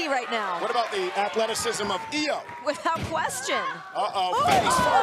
right now. What about the athleticism of Io? Without question. Uh-oh, oh, face first.